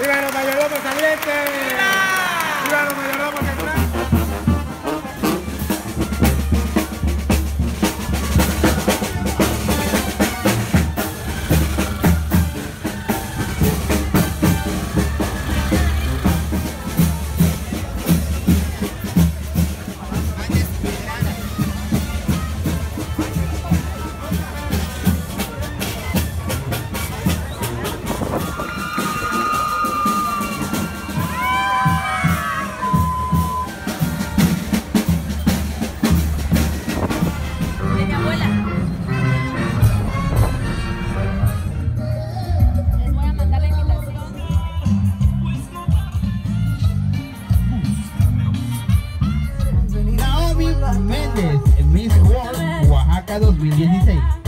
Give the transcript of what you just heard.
¡Viva los mayordomos salientes! Méndez, Miss World Oaxaca 2016.